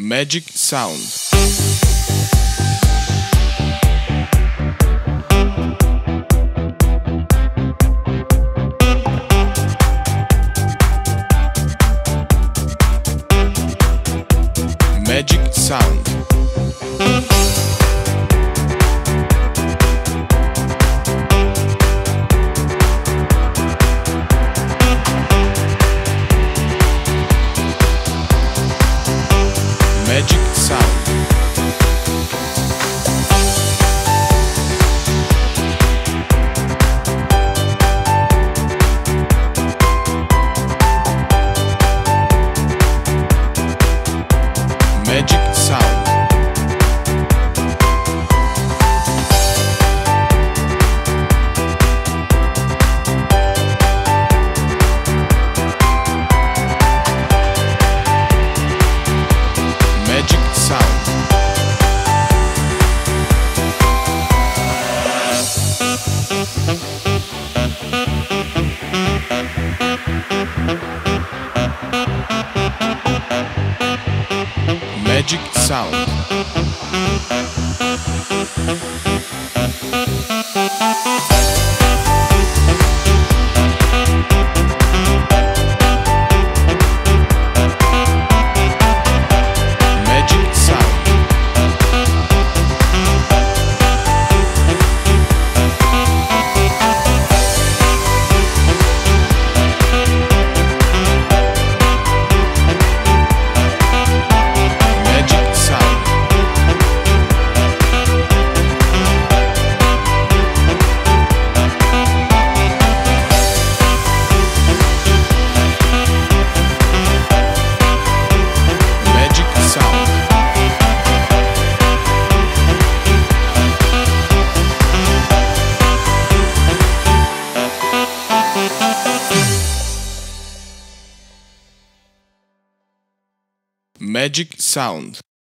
Magic Sound. Magic Sound Magic Sound Magic Sound